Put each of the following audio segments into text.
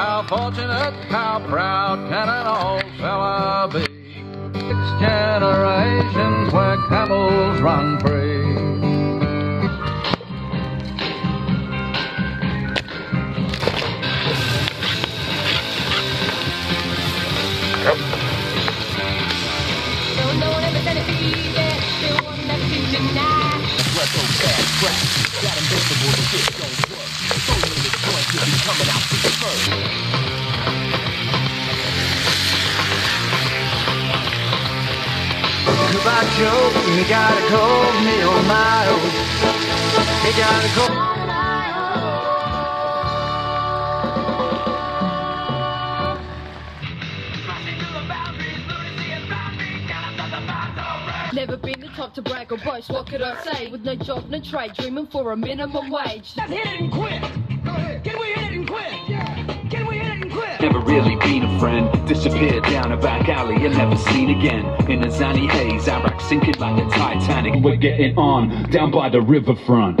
How fortunate, how proud can an old fella be? Six generations where camels run free. Don't know what ever gonna be there, still want that to deny. About Joe, he got a cold meal miles. He got a cold. Never been the type to brag or boast, what could I say? With no job, no trade, dreaming for a minimum wage. Let's hit it and quit. Never really been a friend. Disappeared down a back alley and never seen again. In a zany haze, Iraq sinking like a Titanic. We're getting on down by the riverfront.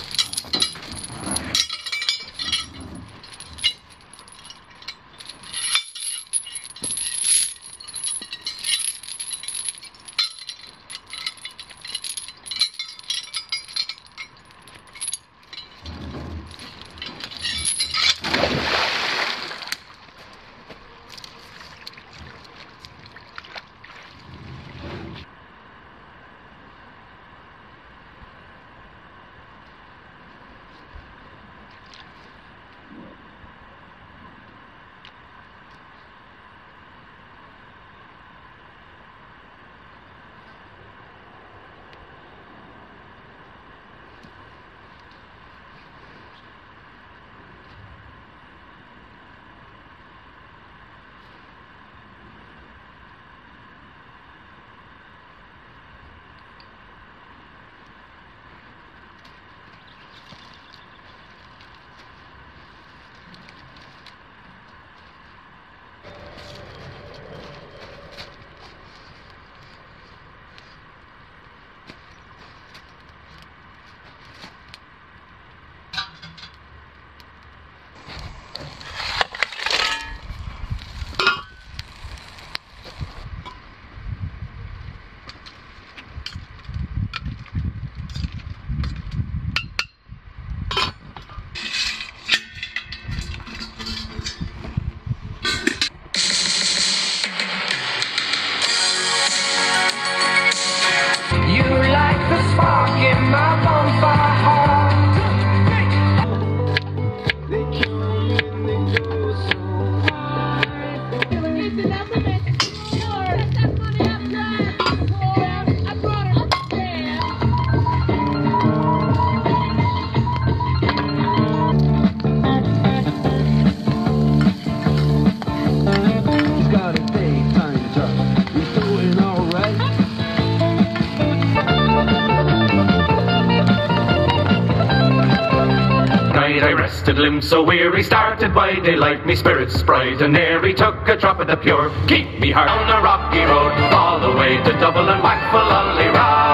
limbs so weary, started by daylight, me spirits bright and airy, took a drop of the pure, keep me heart on a rocky road, all the way to Dublin, whack for lolly ride.